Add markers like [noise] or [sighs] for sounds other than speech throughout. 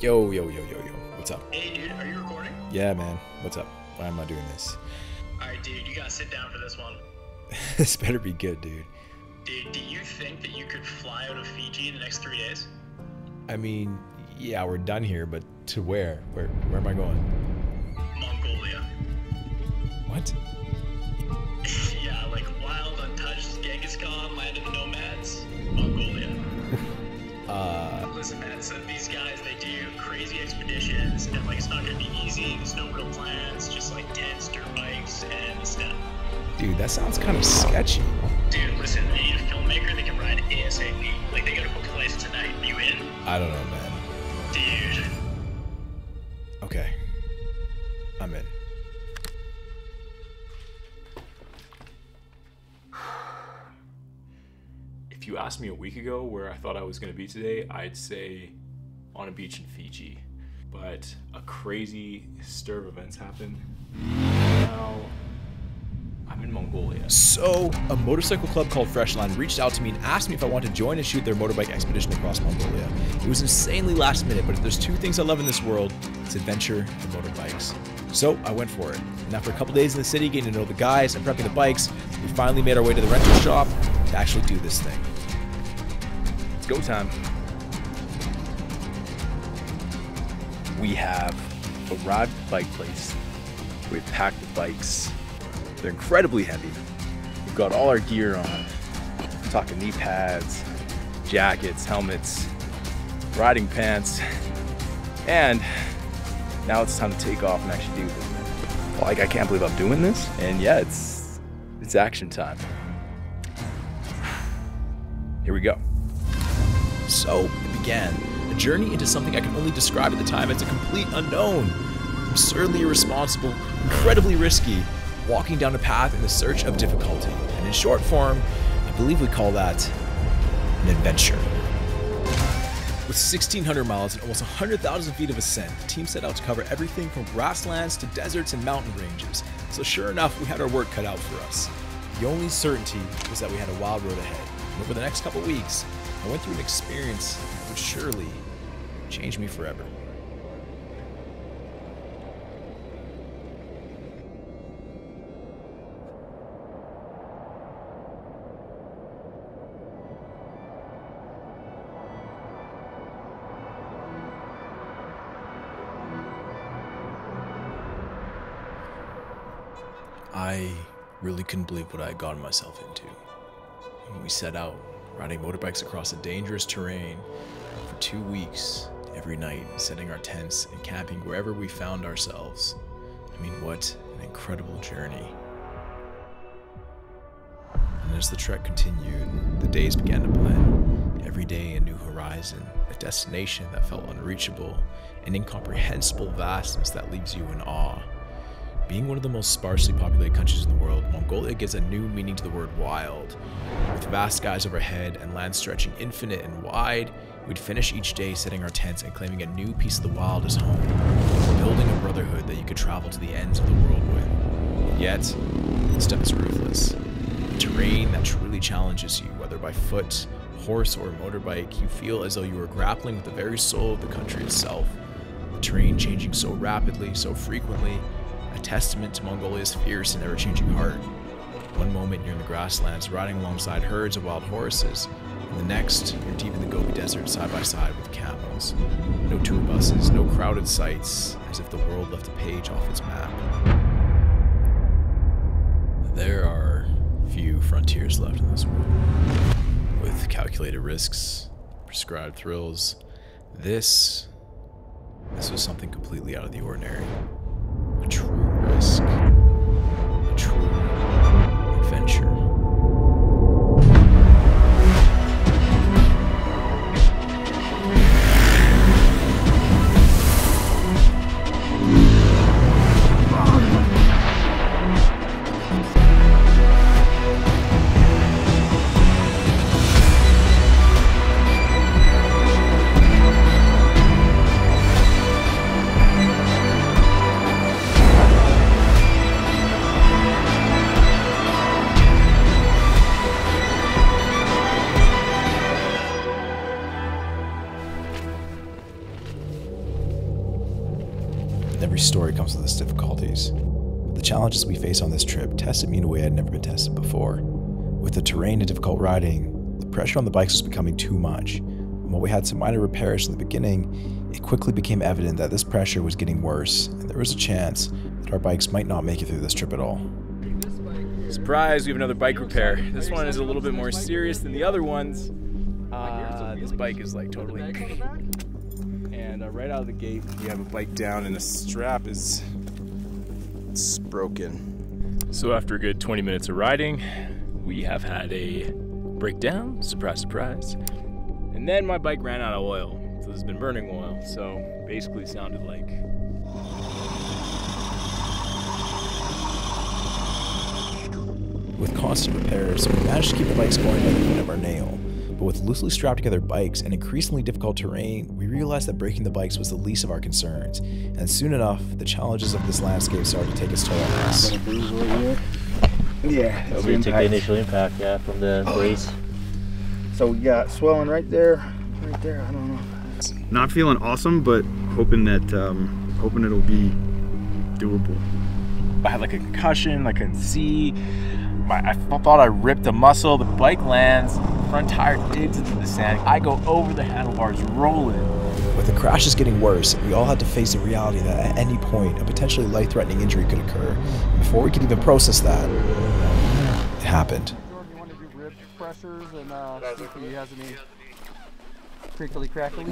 Yo, yo, yo, yo, yo. What's up? Hey, dude, are you recording? Yeah, man. What's up? Why am I doing this? Alright, dude, you gotta sit down for this one. [laughs] this better be good, dude. Dude, do you think that you could fly out of Fiji in the next three days? I mean, yeah, we're done here, but to where? Where where am I going? Mongolia. What? [laughs] yeah, like wild, untouched Genghis Khan, land of the nomads. Mongolia. [laughs] Uh, Listen, man, so these guys, they do crazy expeditions, and like it's not gonna be easy. There's no real plans, just like tents, dirt bikes, and stuff. dude, that sounds kind of sketchy. Dude, listen, they need a filmmaker that can ride ASAP. Like they gotta book flights tonight. You in? I don't know, man. Dude. Okay. I'm in. [sighs] If you asked me a week ago where I thought I was going to be today, I'd say on a beach in Fiji. But a crazy stir of events happened. Now I'm in Mongolia. So, a motorcycle club called Freshline reached out to me and asked me if I wanted to join and shoot their motorbike expedition across Mongolia. It was insanely last minute, but if there's two things I love in this world, it's adventure and motorbikes. So, I went for it. And after a couple days in the city, getting to know the guys and prepping the bikes, we finally made our way to the rental shop to actually do this thing. It's go time. We have arrived at the bike place. We've packed the bikes. They're incredibly heavy. We've got all our gear on. I'm talking knee pads, jackets, helmets, riding pants, and now it's time to take off and actually do this. Like I can't believe I'm doing this, and yeah, it's it's action time. Here we go. So it began journey into something I can only describe at the time as a complete unknown. Absurdly irresponsible, incredibly risky, walking down a path in the search of difficulty. And in short form, I believe we call that an adventure. With 1,600 miles and almost 100,000 feet of ascent, the team set out to cover everything from grasslands to deserts and mountain ranges. So sure enough, we had our work cut out for us. The only certainty was that we had a wild road ahead. And over the next couple weeks, I went through an experience that would surely change me forever. I really couldn't believe what I had gotten myself into. When we set out, riding motorbikes across a dangerous terrain for two weeks, every night, setting our tents and camping wherever we found ourselves. I mean, what an incredible journey. And as the trek continued, the days began to blend. Every day, a new horizon, a destination that felt unreachable, an incomprehensible vastness that leaves you in awe. Being one of the most sparsely populated countries in the world, Mongolia gives a new meaning to the word wild. With vast skies overhead and land stretching infinite and wide, we'd finish each day setting our tents and claiming a new piece of the wild as home, building a brotherhood that you could travel to the ends of the world with. Yet, the steppe is ruthless. A terrain that truly challenges you, whether by foot, horse, or motorbike, you feel as though you are grappling with the very soul of the country itself. The terrain changing so rapidly, so frequently, a testament to Mongolia's fierce and ever changing heart. One moment you're in the grasslands riding alongside herds of wild horses, the next you're deep in the Gobi Desert side by side with camels. No tour buses, no crowded sights, as if the world left a page off its map. There are few frontiers left in this world. With calculated risks, prescribed thrills, this. This was something completely out of the ordinary a true risk, comes with its difficulties. But the challenges we face on this trip tested me in a way I'd never been tested before. With the terrain and difficult riding, the pressure on the bikes was becoming too much. And while we had some minor repairs in the beginning, it quickly became evident that this pressure was getting worse, and there was a chance that our bikes might not make it through this trip at all. Surprise, we have another bike repair. This one is a little bit more serious than the other ones. Uh, this bike is like totally. [laughs] And uh, right out of the gate, you have a bike down, and the strap is it's broken. So after a good 20 minutes of riding, we have had a breakdown. Surprise, surprise. And then my bike ran out of oil, so it's been burning oil. So basically, sounded like With constant repairs, we managed to keep the bikes going by the point of our nail. But with loosely strapped together bikes and increasingly difficult terrain, we realized that breaking the bikes was the least of our concerns. And soon enough, the challenges of this landscape started to take its toll on us. Yeah, That'll be take the initial impact, yeah, from the brace. So we got swelling right there, right there. I don't know. Not feeling awesome, but hoping that um, hoping it'll be doable. I had like a concussion, I couldn't see. My, I thought I ripped a muscle. The bike lands, front tire digs into the sand. I go over the handlebars, rolling. With the crashes getting worse, we all had to face the reality that at any point, a potentially life threatening injury could occur. And before we could even process that, it happened. Jordan, you want to do rib pressures and uh, see if he has any crinkly crackles?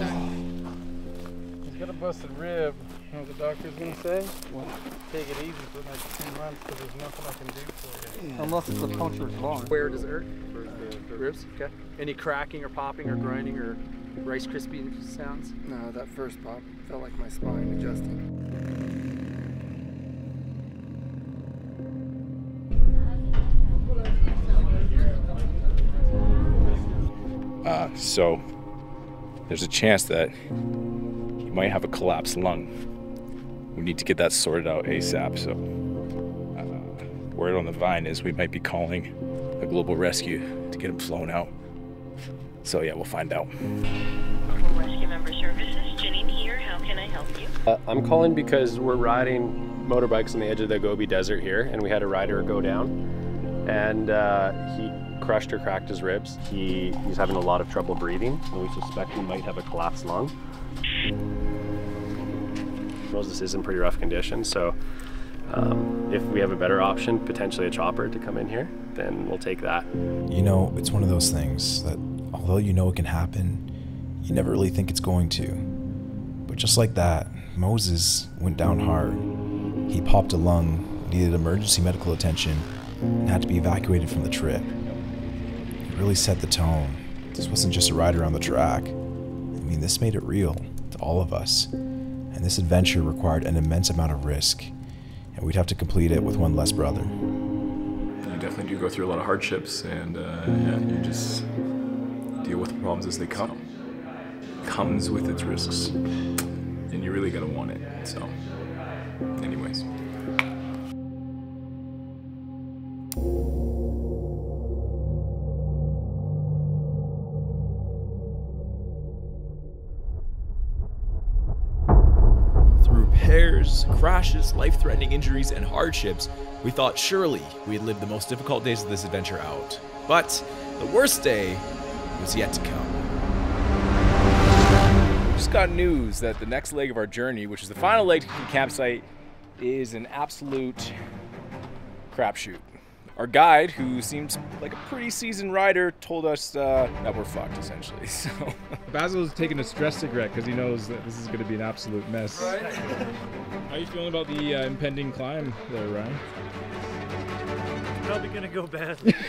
He's got a busted rib. You know what the doctor's going to say? Well, take it easy for the next two months because there's nothing I can do for you. Unless it's a punctured lung. Where does it hurt? The ribs? Okay. Any cracking or popping or grinding or Rice Krispie sounds? No, that first pop felt like my spine adjusting. Uh, so there's a chance that he might have a collapsed lung. We need to get that sorted out ASAP. So uh, word on the vine is we might be calling a global rescue to get him flown out. So yeah, we'll find out. Global Rescue Member Services, Janine here. How can I help you? Uh, I'm calling because we're riding motorbikes on the edge of the Gobi Desert here, and we had a rider go down, and uh, he crushed or cracked his ribs. He, he's having a lot of trouble breathing, and we suspect he might have a collapsed lung. Moses is in pretty rough condition, so um, if we have a better option, potentially a chopper to come in here, then we'll take that. You know, it's one of those things that although you know it can happen, you never really think it's going to. But just like that, Moses went down hard. He popped a lung, needed emergency medical attention, and had to be evacuated from the trip. It really set the tone. This wasn't just a ride on the track. I mean, this made it real to all of us. And this adventure required an immense amount of risk, and we'd have to complete it with one less brother. You definitely do go through a lot of hardships, and uh, yeah, you just deal with the problems as they come. Comes with its risks, and you really gotta want it. So, anyways. Crashes, life threatening injuries, and hardships, we thought surely we had lived the most difficult days of this adventure out. But the worst day was yet to come. We just got news that the next leg of our journey, which is the final leg to the campsite, is an absolute crapshoot. Our guide, who seems like a pretty seasoned rider, told us uh, that we're fucked essentially. [laughs] So Basil's taking a stress cigarette because he knows that this is going to be an absolute mess. [laughs] How are you feeling about the uh, impending climb there, Ryan? Probably gonna go badly. [laughs]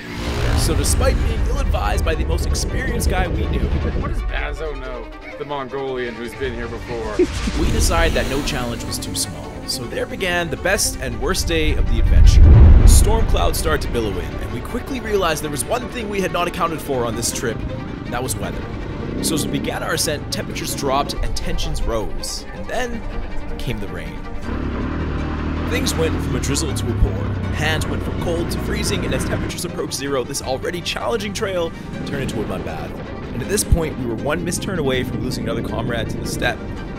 So, despite being ill advised by the most experienced guy we knew, What does Bazo know? The Mongolian who's been here before. [laughs] we decided that no challenge was too small. So, there began the best and worst day of the adventure. Storm clouds started to billow in, and we quickly realized there was one thing we had not accounted for on this trip, and that was weather. So, as we began our ascent, temperatures dropped and tensions rose, and then came the rain. Things went from a drizzle to a pour. Hands went from cold to freezing, and as temperatures approached zero, this already challenging trail turned into a mud bath. And at this point, we were one missed turn away from losing another comrade to the steppe.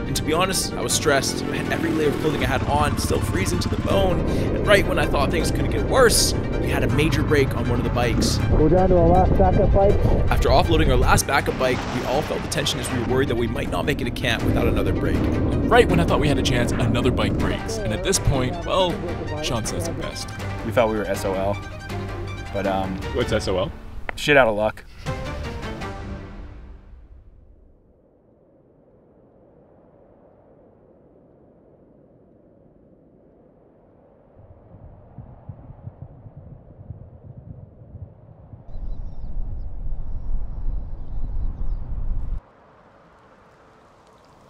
And to be honest, I was stressed. I had every layer of clothing I had on, still freezing to the bone. And right when I thought things couldn't get worse, we had a major break on one of the bikes. Go down to our last backup bike. After offloading our last backup bike, we all felt the tension as we were worried that we might not make it to camp without another break. Right when I thought we had a chance, another bike breaks. And at this point, well, Sean says it best. We thought we were SOL, but um, What's SOL? shit out of luck.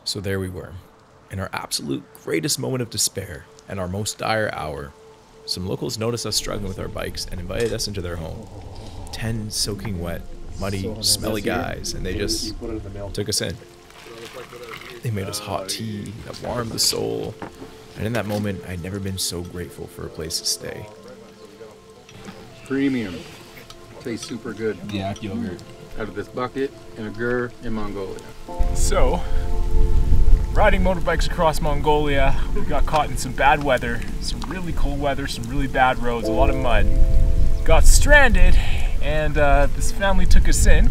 So there we were, in our absolute greatest moment of despair and our most dire hour. Some locals noticed us struggling with our bikes and invited us into their home. Ten soaking wet, muddy, smelly guys, and they just took us in. They made us hot tea that warmed the soul, and in that moment, I'd never been so grateful for a place to stay. Premium. Tastes super good. Yak yogurt. Out of this bucket in a ger in Mongolia. So, riding motorbikes across Mongolia, we got caught in some bad weather, some really cold weather, some really bad roads, a lot of mud. Got stranded, and uh, this family took us in,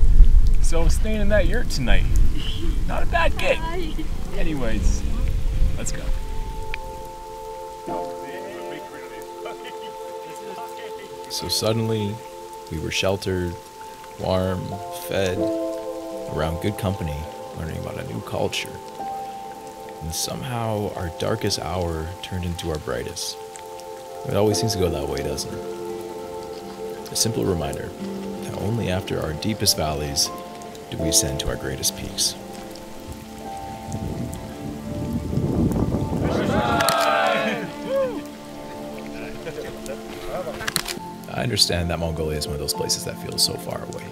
so I'm staying in that yurt tonight. Not a bad gig. Anyways, let's go. So suddenly, we were sheltered, warm, fed, around good company, learning about a new culture. And somehow, our darkest hour turned into our brightest. It always seems to go that way, doesn't it? A simple reminder that only after our deepest valleys do we ascend to our greatest peaks. I understand that Mongolia is one of those places that feels so far away.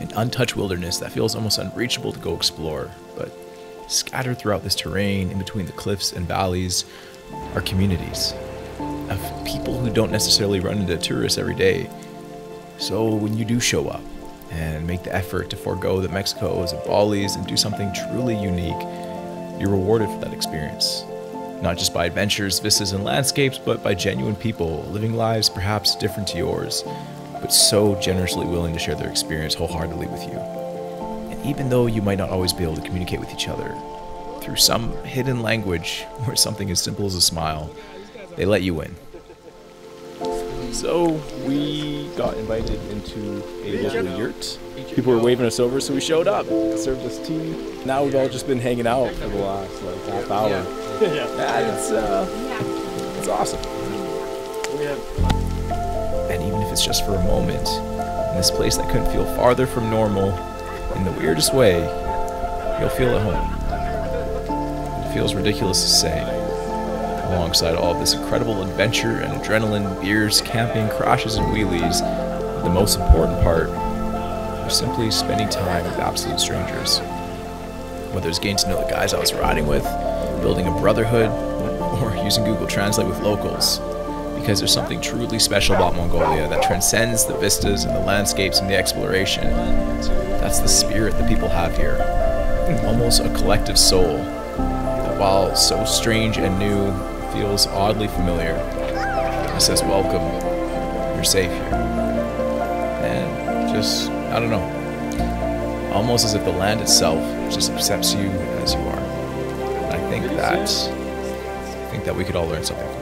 An untouched wilderness that feels almost unreachable to go explore, but scattered throughout this terrain, in between the cliffs and valleys, are communities of people who don't necessarily run into tourists every day. So when you do show up and make the effort to forego the Mexicos and Balis and do something truly unique, you're rewarded for that experience. Not just by adventures, vistas, and landscapes, but by genuine people living lives perhaps different to yours, but so generously willing to share their experience wholeheartedly with you. And even though you might not always be able to communicate with each other, through some hidden language [laughs] or something as simple as a smile, they let you in. So we got invited into a local yurt. People were waving us over, so we showed up. Served us tea. Now we've all just been hanging out for the last like half hour. [laughs] Yeah, it's uh, it's awesome. And even if it's just for a moment, in this place that couldn't feel farther from normal, in the weirdest way, you'll feel at home. It feels ridiculous to say. Alongside all of this incredible adventure and adrenaline, beers, camping, crashes, and wheelies, the most important part was simply spending time with absolute strangers. Whether it's getting to know the guys I was riding with, building a brotherhood, or using Google Translate with locals. Because there's something truly special about Mongolia that transcends the vistas and the landscapes and the exploration. That's the spirit that people have here. Almost a collective soul that, while so strange and new, feels oddly familiar. It says, Welcome, you're safe here. And just, I don't know, almost as if the land itself just accepts you as you are. I think that I think that we could all learn something.